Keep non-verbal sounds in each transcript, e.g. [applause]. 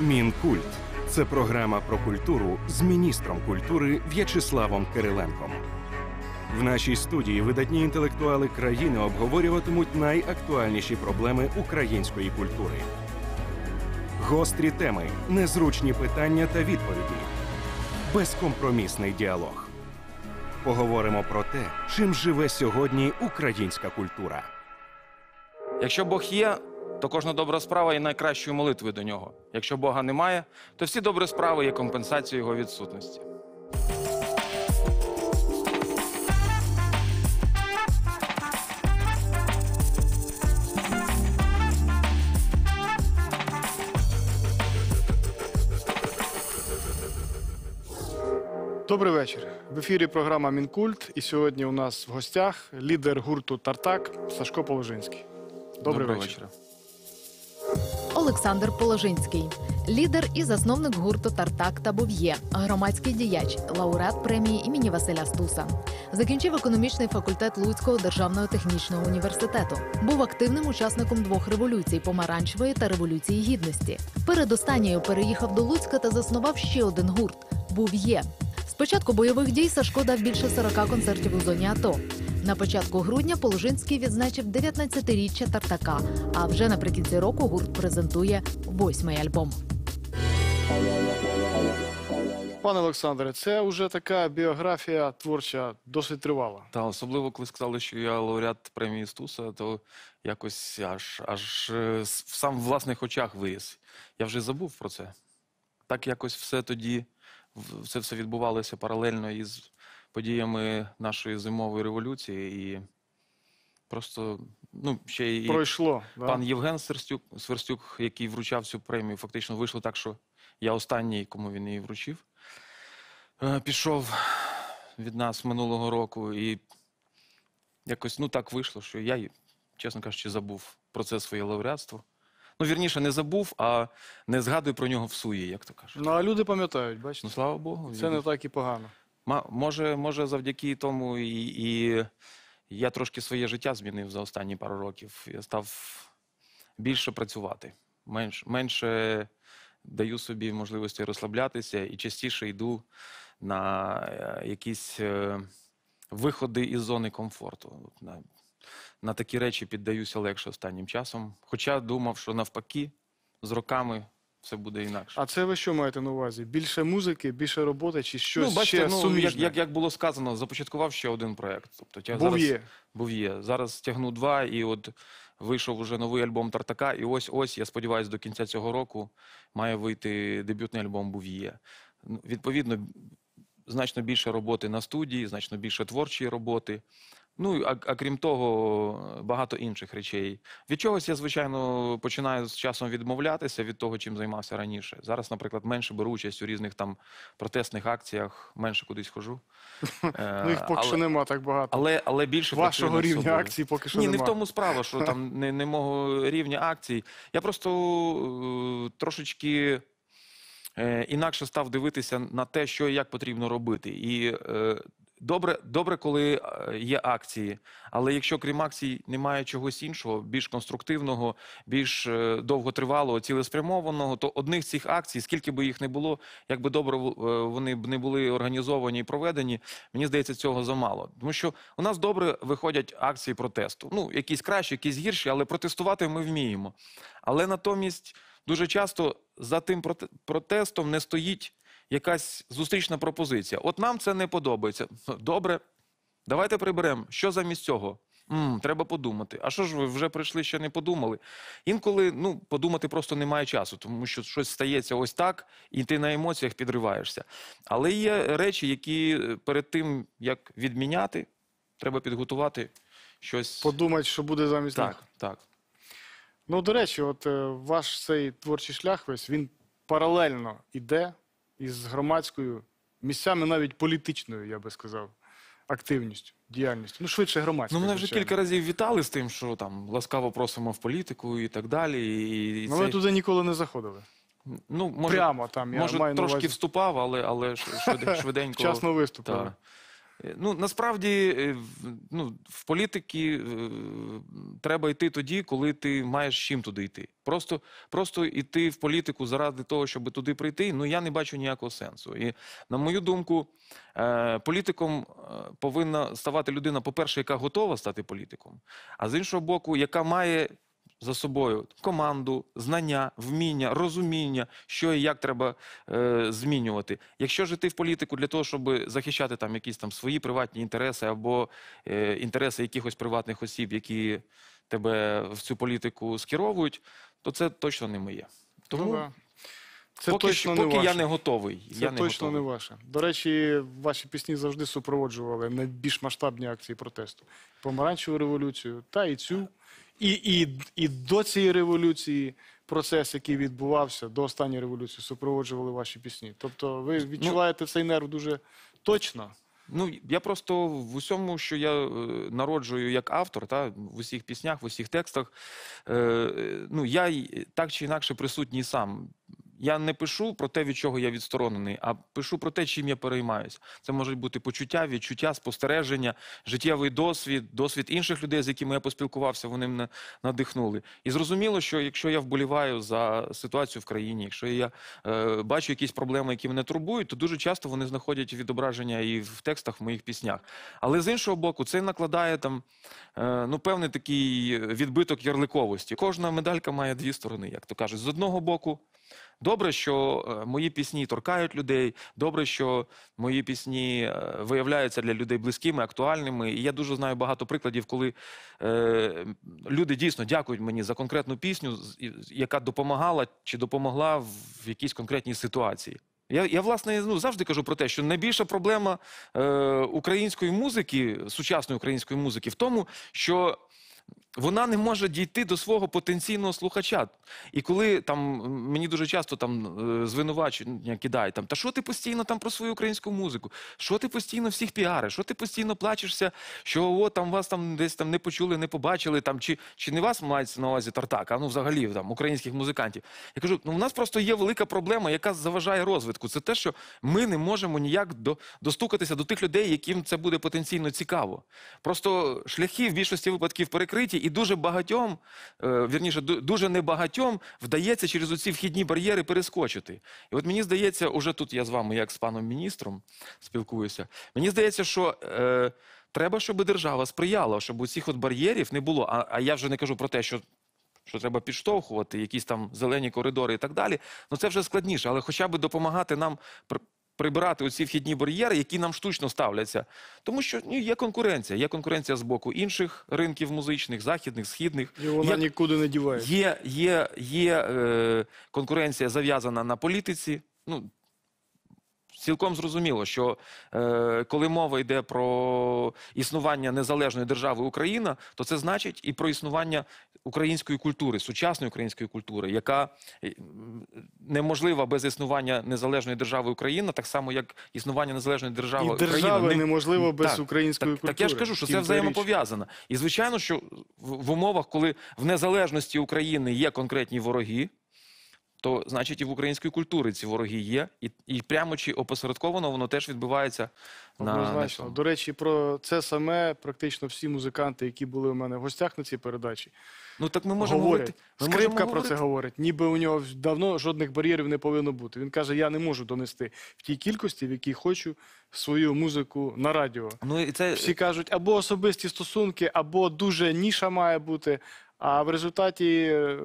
Мінкульт це програма про культуру з міністром культури В'ячеславом Кириленком. В нашій студії видатні інтелектуали країни обговорюватимуть найактуальніші проблеми української культури. Гострі теми, незручні питання та відповіді. Безкомпромісний діалог. Поговоримо про те, чим живе сьогодні українська культура. Якщо Бог є, то кожна добра справа є найкращою молитвою до нього. Якщо Бога немає, то всі добрі справи є компенсацією його відсутності. Добрий вечір. В ефірі програма Мінкульт. І сьогодні у нас в гостях лідер гурту Тартак Сашко Положинський. Добрий Доброго вечір. вечора. Олександр Положинський, лідер і засновник гурту Тартак та Бов'є, громадський діяч, лауреат премії імені Василя Стуса. Закінчив економічний факультет Луцького державного технічного університету. Був активним учасником двох революцій помаранчевої та революції гідності. Перед останньою переїхав до Луцька та заснував ще один гурт Був'є. З початку бойових дій Сашко дав більше 40 концертів у зоні АТО. На початку грудня Положинський відзначив 19-річчя Тартака. А вже наприкінці року гурт презентує восьмий альбом. Пане Олександре, це вже така біографія творча досить тривала. Та особливо, коли сказали, що я лауреат премії Стуса, то якось аж аж е, в сам власних очах виріс. Я вже забув про це. Так якось все тоді, це все відбувалося паралельно із подіями нашої зимової революції. І просто, ну, ще і Пройшло. Да? пан Євген Сверстюк, Сверстюк, який вручав цю премію, фактично вийшло так, що я останній, кому він її вручив, е, пішов від нас минулого року. І якось ну так вийшло, що я, чесно кажучи, забув про це своє лауреатство. Ну, вірніше, не забув, а не згадую про нього в суї, як то кажуть. Ну а люди пам'ятають, бачите? Ну, слава Богу. Це не так і погано. Може, може, завдяки тому і, і я трошки своє життя змінив за останні пару років. Я став більше працювати, менш, менше даю собі можливості розслаблятися і частіше йду на е, якісь е, виходи із зони комфорту. На, на такі речі піддаюся легше останнім часом. Хоча думав, що навпаки, з роками все буде інакше. А це ви що маєте на увазі? Більше музики, більше роботи чи щось ну, бачите, ще ну, суміжне? як, як було сказано, започаткував ще один проект. Тобто я Був зараз, є. був є. Зараз тягну два, і от вийшов уже новий альбом Тартака. І ось ось, я сподіваюся, до кінця цього року має вийти дебютний альбом Був є. Ну, Відповідно, значно більше роботи на студії, значно більше творчої роботи. Ну, а, а крім того, багато інших речей. Від чогось я, звичайно, починаю з часом відмовлятися від того, чим займався раніше. Зараз, наприклад, менше беру участь у різних там протестних акціях, менше кудись хожу. [laughs] Е, Ну їх поки що нема так багато. але, але більше Вашого рівня акцій поки що Ні, не в тому справа, що там [laughs] не, не мого рівня акцій. Я просто е, трошечки е, інакше став дивитися на те, що і як потрібно робити. І е, добре, добре, коли е, є акції, але якщо крім акцій немає чогось іншого, більш конструктивного, більш е, довготривалого, цілеспрямованого, то одних цих акцій, скільки би їх не було, як би добре е, вони б не були організовані і проведені, мені здається, цього замало. Тому що у нас добре виходять акції протесту. Ну, якісь кращі, якісь гірші, але протестувати ми вміємо. Але натомість дуже часто за тим проте- протестом не стоїть якась зустрічна пропозиція. От нам це не подобається. Добре, давайте приберемо. Що замість цього? м треба подумати. А що ж ви вже прийшли, ще не подумали? Інколи ну, подумати просто немає часу, тому що щось стається ось так, і ти на емоціях підриваєшся. Але є речі, які е, перед тим, як відміняти, треба підготувати щось. Подумати, що буде замість них. Так, так. Ну, до речі, от е, ваш цей творчий шлях весь він паралельно іде із громадською, місцями навіть політичною, я би сказав, активністю, діяльністю. Ну, швидше громадською. Ну, мене вже звичайно. кілька разів вітали з тим, що там ласкаво просимо в політику і так далі. І, і Ну, це- ви туди ніколи не заходили. ну, може, Прямо там, я може маю на трошки увазі, вступав, але, але ш- швиде- швиденько. вчасно виступили. Е, Ну, насправді, е, ну, в політики е, треба йти тоді, коли ти маєш чим туди йти. Просто, просто йти в політику заради того, щоб туди прийти, ну я не бачу ніякого сенсу. І на мою думку, політиком повинна ставати людина, по-перше, яка готова стати політиком, а з іншого боку, яка має за собою команду, знання, вміння, розуміння, що і як треба е, змінювати. Якщо ж йти в політику для того, щоб захищати там якісь там свої приватні інтереси або е, інтереси якихось приватних осіб, які тебе в цю політику скеровують, то це точно не моє. Тому Ну, да. Це поки, точно що, не поки я не готовий. Це я не точно готовий. не ваше. До речі, ваші пісні завжди супроводжували найбільш масштабні акції протесту. Помаранчеву революцію, та і цю. І, і, і до цієї революції процес, який відбувався, до останньої революції, супроводжували ваші пісні. Тобто ви відчуваєте цей нерв дуже точно. Ну, я просто в усьому, що я е, народжую як автор, та, в усіх піснях, в усіх текстах, е, е, ну, я так чи інакше присутній сам. Я не пишу про те, від чого я відсторонений, а пишу про те, чим я переймаюсь. Це можуть бути почуття, відчуття, спостереження, життєвий досвід, досвід інших людей, з якими я поспілкувався, вони мене надихнули. І зрозуміло, що якщо я вболіваю за ситуацію в країні, якщо я е, бачу якісь проблеми, які мене турбують, то дуже часто вони знаходять відображення і в текстах в моїх піснях. Але з іншого боку, це накладає там е, ну, певний такий відбиток ярликовості. Кожна медалька має дві сторони, як то кажуть. З одного боку, добре, що е, мої пісні торкають людей, добре, що мої пісні е, виявляються для людей близькими, актуальними. І я дуже знаю багато прикладів, коли е, люди дійсно дякують мені за конкретну пісню, яка допомагала чи допомогла в якійсь конкретній ситуації. Я, я власне ну, завжди кажу про те, що найбільша проблема е, української музики, сучасної української музики, в тому, що вона не може дійти до свого потенційного слухача. І коли там мені дуже часто там е, звинувачення кидають, там, та що ти постійно там про свою українську музику? Що ти постійно всіх піариш? Що ти постійно плачешся, що о, там вас там десь там не почули, не побачили, там, чи, чи не вас мається на увазі Тартак, а ну взагалі там українських музикантів. Я кажу, ну у нас просто є велика проблема, яка заважає розвитку. Це те, що ми не можемо ніяк до, достукатися до тих людей, яким це буде потенційно цікаво. Просто шляхи в більшості випадків перекриті, і дуже багатьом, е, вірніше, дуже небагатьом вдається через оці вхідні бар'єри перескочити. І от мені здається, уже тут я з вами, як з паном міністром, спілкуюся. Мені здається, що. Е, Треба, щоб держава сприяла, щоб усіх от бар'єрів не було. А, а я вже не кажу про те, що що треба підштовхувати, якісь там зелені коридори і так далі. Ну це вже складніше, але хоча б допомагати нам прибирати оці вхідні бар'єри, які нам штучно ставляться. Тому що ну, є конкуренція. Є конкуренція з боку інших ринків музичних, західних, східних. І вона Є- нікуди не дівається. Є, є, є е, конкуренція зав'язана на політиці. Ну, цілком зрозуміло, що е, коли мова йде про існування незалежної держави Україна, то це значить і про існування української культури, сучасної української культури, яка е, неможлива без існування незалежної держави Україна, так само як існування незалежної держави І Україна держави не- неможливо без Так, української так, культури. так я ж кажу, що це взаємопов'язано. І звичайно, що в, в умовах, коли в незалежності України є конкретні вороги, то значить і в української культури ці вороги є, і, і прямо чи опосередковано воно теж відбувається на, на цьому. До речі, про це саме практично всі музиканти, які були у мене в гостях на цій передачі, Ну так ми можемо говорити. Ми Скрипка можемо про це говорить. Ніби у нього давно жодних бар'єрів не повинно бути. Він каже: я не можу донести в тій кількості, в якій хочу свою музику на радіо. Ну і це Всі кажуть, або особисті стосунки, або дуже ніша має бути. А в результаті е,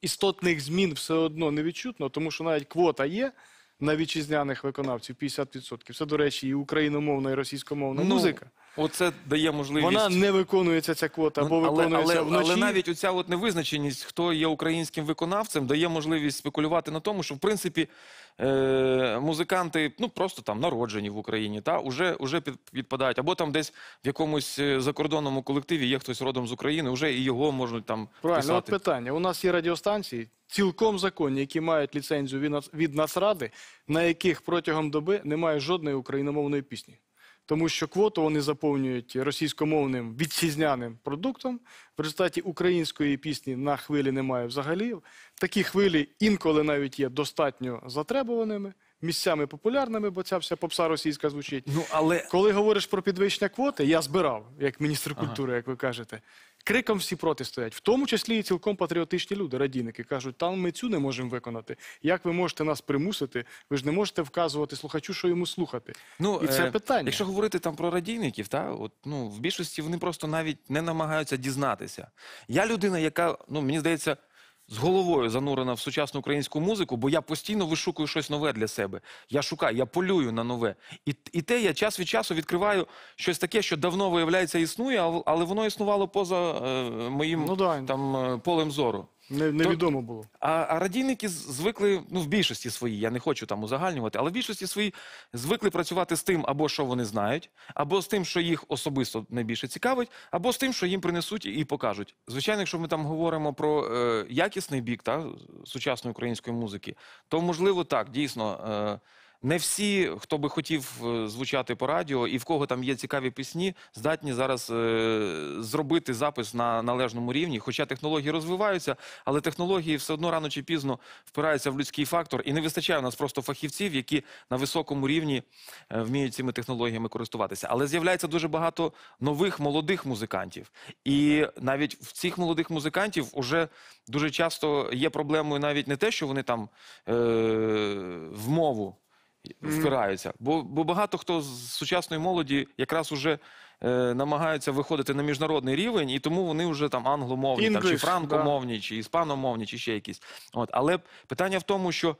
істотних змін все одно не відчутно, тому що навіть квота є на вітчизняних виконавців 50%. Це, до речі, і україномовна, і російськомовна Ну, музика. Оце дає можливість. Вона не виконується ця квота, або але, виконується але, вночі. але навіть оця от невизначеність, хто є українським виконавцем, дає можливість спекулювати на тому, що в принципі е, музиканти ну просто там народжені в Україні, та уже, уже під, підпадають, або там десь в якомусь е, закордонному колективі є хтось родом з України, вже і його можуть там Правильно, от питання. У нас є радіостанції, цілком законні, які мають ліцензію від Нацради, на яких протягом доби немає жодної україномовної пісні. Тому що квоту вони заповнюють російськомовним вітчизняним продуктом. В результаті української пісні на хвилі немає взагалі. Такі хвилі інколи навіть є достатньо затребуваними. Місцями популярними, бо ця вся попса російська звучить. Ну, але Коли говориш про підвищення квоти, я збирав, як міністр Ага. культури, як ви кажете. Криком всі проти стоять, в тому числі і цілком патріотичні люди, радійники, кажуть, там ми цю не можемо виконати. Як ви можете нас примусити? Ви ж не можете вказувати слухачу, що йому слухати. Ну, І це е, питання. Якщо говорити там про радійників, та, от, ну, в більшості вони просто навіть не намагаються дізнатися. Я людина, яка, ну, мені здається, з головою занурена в сучасну українську музику, бо я постійно вишукую щось нове для себе. Я шукаю, я полюю на нове. І, і те я час від часу відкриваю щось таке, що давно, виявляється, існує, але воно існувало поза е, моїм Ну да, там, е, полем зору. Не, невідомо було. А, а радійники звикли, ну в більшості своїй, я не хочу там узагальнювати, але в більшості своїй звикли працювати з тим, або що вони знають, або з тим, що їх особисто найбільше цікавить, або з тим, що їм принесуть і покажуть. Звичайно, якщо ми там говоримо про е, якісний бік та, сучасної української музики, то можливо так, дійсно. Е, не всі, хто би хотів е, звучати по радіо, і в кого там є цікаві пісні, здатні зараз е, зробити запис на належному рівні. Хоча технології розвиваються, але технології все одно рано чи пізно впираються в людський фактор, і не вистачає у нас просто фахівців, які на високому рівні е, вміють цими технологіями користуватися. Але з'являється дуже багато нових молодих музикантів, і навіть в цих молодих музикантів уже дуже часто є проблемою навіть не те, що вони там е, в мову впираються. Бо, бо багато хто з сучасної молоді якраз уже е, намагаються виходити на міжнародний рівень, і тому вони вже там англомовні, там, чи English, франкомовні, чи іспаномовні, чи ще якісь. От. Але питання в тому, що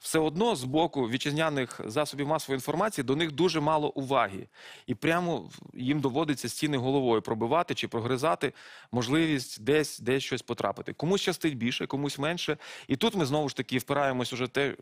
все одно з боку вітчизняних засобів масової інформації до них дуже мало уваги. І прямо їм доводиться стіни головою пробивати чи прогризати можливість десь, десь щось потрапити. Комусь щастить більше, комусь менше. І тут ми знову ж таки впираємось уже те,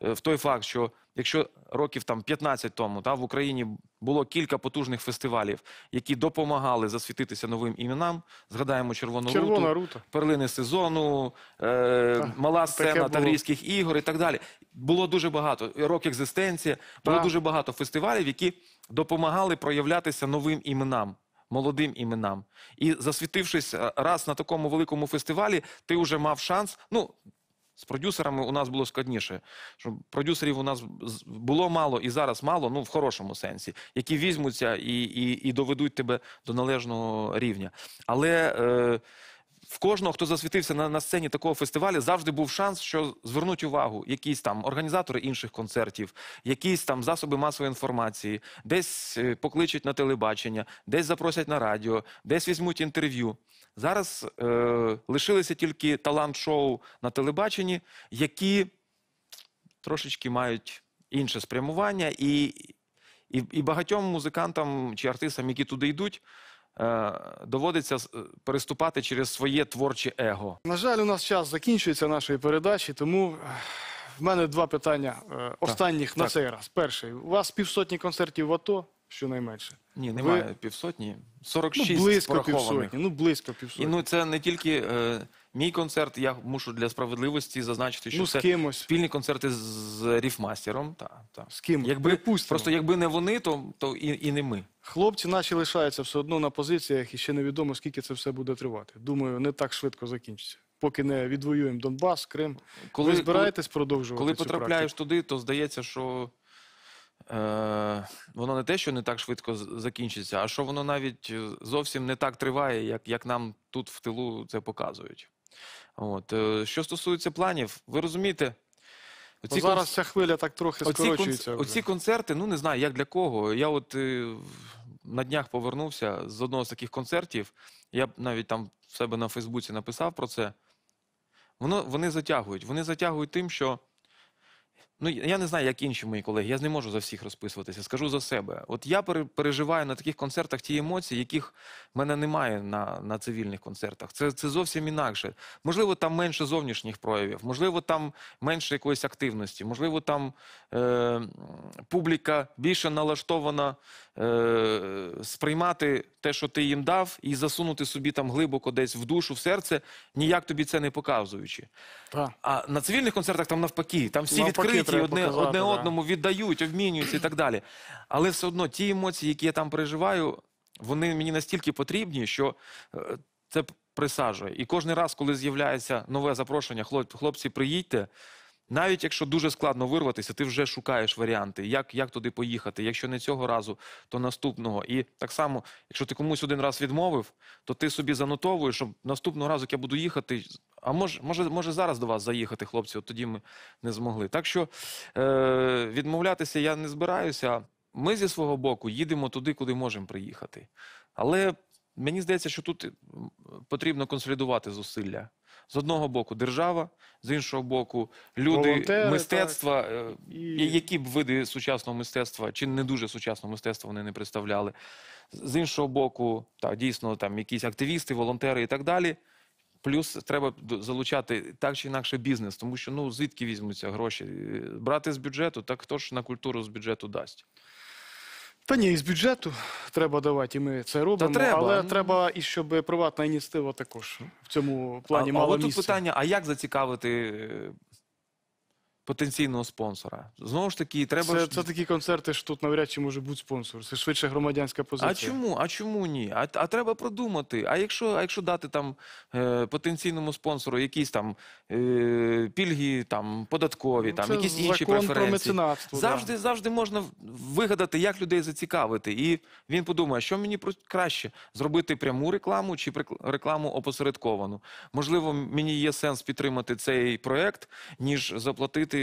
в той факт, що якщо років там 15 тому та, в Україні було кілька потужних фестивалів, які допомагали засвітитися новим іменам, згадаємо Червону Червона руту, рута. перлини сезону, е, Так, мала сцена. Таврійських ігор і так далі. Було дуже багато. Рок екзистенція, було Так. дуже багато фестивалів, які допомагали проявлятися новим іменам. Молодим іменам. І засвітившись е, раз на такому великому фестивалі, ти вже мав шанс. Ну, з продюсерами у нас було складніше. Що продюсерів у нас було мало і зараз мало, ну в хорошому сенсі, які візьмуться і, і, і доведуть тебе до належного рівня. Але е, в кожного, хто засвітився на, на сцені такого фестивалю, завжди був шанс, що звернуть увагу якісь там організатори інших концертів, якісь там засоби масової інформації, десь е, покличуть на телебачення, десь запросять на радіо, десь візьмуть інтерв'ю. Зараз е, лишилися тільки талант-шоу на телебаченні, які трошечки мають інше спрямування, і, і, і багатьом музикантам чи артистам, які туди йдуть, доводиться з- е, переступати через своє творче его. На жаль, у нас час закінчується нашої передачі, тому в мене два питання е, останніх на так. цей раз. Перший. У вас півсотні концертів в АТО, щонайменше. Ні, немає Ви- півсотні, Ну, 46 близько порахованих. півсотні. Ну, близько півсотні. І ну це не тільки е, мій концерт. Я мушу для справедливості зазначити, що ну, це кимось. спільні концерти з, ріфмастером. Та, та. З ким? Якби Припустимо. просто якби не вони, то, то і, і не ми. Хлопці наші лишаються все одно на позиціях, і ще невідомо, скільки це все буде тривати. Думаю, не так швидко закінчиться. Поки не відвоюємо Донбас, Крим. Коли, Ви збираєтесь продовжувати коли цю потрапляєш практику? туди, то здається, що е, воно не те, що не так швидко закінчиться, а що воно навіть е, зовсім не так триває, як, як нам тут в тилу це показують. От. е, Що стосується планів, ви розумієте, Оці ну, зараз ця хвиля так трохи Оці, скорочується. конц... оці концерти, ну не знаю, як для кого. Я от е, на днях повернувся з одного з таких концертів. Я навіть там в себе на Фейсбуці написав про це. Воно, вони затягують. Вони затягують тим, що. Ну, я не знаю, як інші мої колеги, я не можу за всіх розписуватися. Скажу за себе. От я переживаю на таких концертах ті емоції, яких в мене немає на, на цивільних концертах. Це, це зовсім інакше. Можливо, там менше зовнішніх проявів, можливо, там менше якоїсь активності, можливо, там е, публіка більше налаштована е, сприймати те, що ти їм дав, і засунути собі там глибоко десь в душу, в серце, ніяк тобі це не показуючи. Так. А на цивільних концертах там навпаки, там всі Навпаки, відкриті, треба одне, показати, одне да. одному віддають, обмінюються і так далі. Але все одно ті емоції, які я там переживаю, вони мені настільки потрібні, що е, це присаджує. І кожен раз, коли з'являється нове запрошення, хлопці, приїдьте. Навіть якщо дуже складно вирватися, ти вже шукаєш варіанти, як, як туди поїхати. Якщо не цього разу, то наступного. І так само, якщо ти комусь один раз відмовив, то ти собі занотовуєш, щоб наступного разу, як я буду їхати, а може, може, може зараз до вас заїхати, хлопці, от тоді ми не змогли. Так що е, відмовлятися я не збираюся. Ми зі свого боку їдемо туди, куди можемо приїхати. Але мені здається, що тут потрібно консолідувати зусилля. З одного боку держава, з іншого боку, люди, Волонтери, мистецтва, е, І... які б види сучасного мистецтва чи не дуже сучасного мистецтва вони не представляли. З іншого боку, так, дійсно, там якісь активісти, волонтери і так далі. Плюс треба залучати так чи інакше бізнес, тому що ну звідки візьмуться гроші? Е, Брати з бюджету, так хто ж на культуру з бюджету дасть? Та ні, із бюджету треба давати, і ми це робимо. треба, але треба і щоб приватна ініціатива також в цьому плані а, мала а от тут місце. питання: а як зацікавити е, потенційного спонсора? Знову ж таки, треба Це, ж це такі концерти, що тут навряд чи може бути спонсор. Це швидше громадянська позиція. А чому? А чому ні? А, а треба продумати. А якщо, а якщо дати там е, потенційному спонсору якісь там е, пільги, там податкові, там Ну, Це якісь інші закон про преференції. меценатство. да. Завжди, завжди можна в- вигадати, як людей зацікавити. І він подумає, що мені про- краще зробити пряму рекламу чи прик- рекламу опосередковану. Можливо, мені є сенс підтримати цей проект, ніж заплатити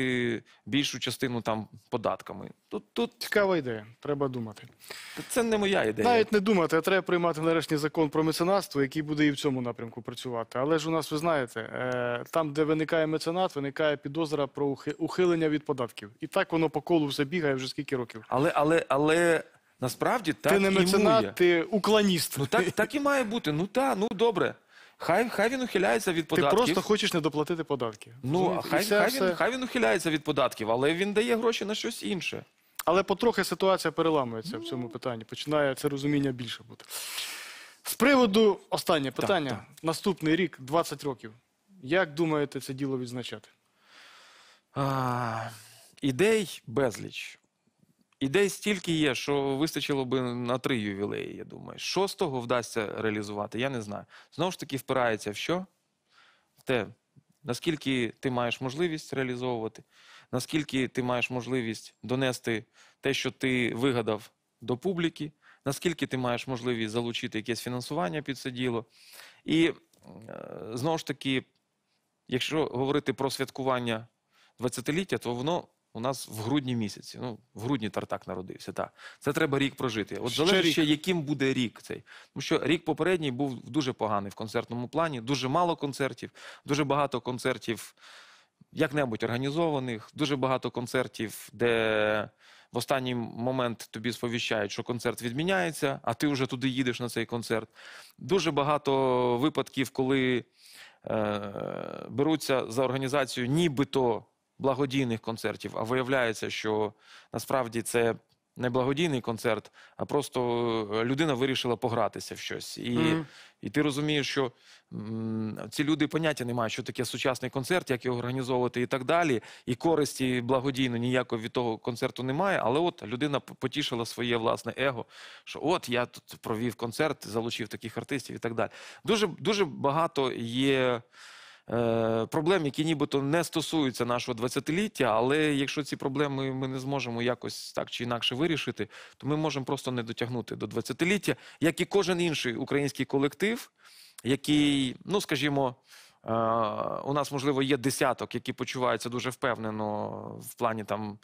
більшу частину там податками. Тут, тут Цікава ідея, треба думати. це не моя ідея. Навіть не думати, а треба приймати нарешті закон про меценатство, який буде і в цьому напрямку працювати. Але ж у нас, ви знаєте, е, там, де виникає меценат, виникає підозра про ухилення від податків. І так воно по колу все бігає вже скільки років. Але, але, але насправді так ти не і меценат, мує. ти уклоніст. Ну так, так і має бути. Ну так, ну добре. Хай, хай він ухиляється від податків. Ти просто хочеш не доплатити податки. Ну, хай, все- хай, все. він, хай він ухиляється від податків, але він дає гроші на щось інше. Але потрохи ситуація переламується в цьому питанні. Починає це розуміння більше бути. З приводу останнє питання. так. Наступний рік, 20 років. Як думаєте це діло відзначати? А, ідей безліч. Ідей стільки є, що вистачило би на три ювілеї, я думаю. Що з того вдасться реалізувати, я не знаю. Знову ж таки, впирається в що? В те, наскільки ти маєш можливість реалізовувати, наскільки ти маєш можливість донести те, що ти вигадав до публіки, наскільки ти маєш можливість залучити якесь фінансування під це діло. І е, знову ж таки, якщо говорити про святкування 20-ліття, то воно у нас в грудні місяці. Ну, в грудні Тартак народився. Так. Це треба рік прожити. От Ще залежить ще, яким буде рік цей. Тому що рік попередній був дуже поганий в концертному плані, дуже мало концертів, дуже багато концертів як-небудь організованих, дуже багато концертів, де в останній момент тобі сповіщають, що концерт відміняється, а ти вже туди їдеш на цей концерт. Дуже багато випадків, коли е, беруться за організацію нібито благодійних концертів, а виявляється, що насправді це не благодійний концерт, а просто е, людина вирішила погратися в щось. І, Мгм. і ти розумієш, що м, ці люди поняття не мають, що таке сучасний концерт, як його організовувати і так далі. І користі благодійно ніякої від того концерту немає. Але от людина потішила своє власне его, що от я тут провів концерт, залучив таких артистів і так далі. Дуже, дуже багато є. Е, Проблем, які нібито не стосуються нашого 20-ліття, але якщо ці проблеми ми не зможемо якось так чи інакше вирішити, то ми можемо просто не дотягнути до 20-ліття, як і кожен інший український колектив, який, ну скажімо, е, у нас можливо є десяток, які почуваються дуже впевнено в плані там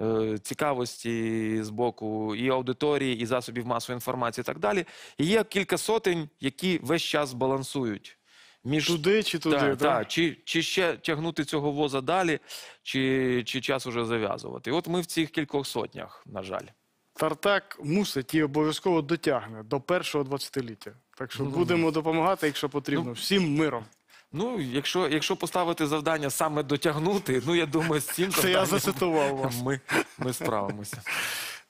е, цікавості з боку і аудиторії, і засобів масової інформації, і так далі. І є кілька сотень, які весь час балансують. Між Туди чи туди? так, да? так. Чи, чи ще тягнути цього воза далі, чи, чи час уже зав'язувати. І от ми в цих кількох сотнях, на жаль. Тартак мусить і обов'язково дотягне до першого 20-ліття. Так що Ну, будемо допомагати, якщо потрібно. ну, Всім миром. Ну, якщо, якщо поставити завдання саме дотягнути, ну я думаю, з цим [laughs] Це я зацитував вас. ми, ми справимося.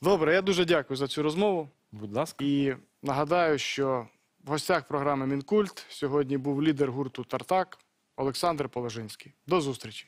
Добре, я дуже дякую за цю розмову. Будь ласка. І нагадаю, що в гостях програми Мінкульт сьогодні був лідер гурту Тартак Олександр Положинський. До зустрічі.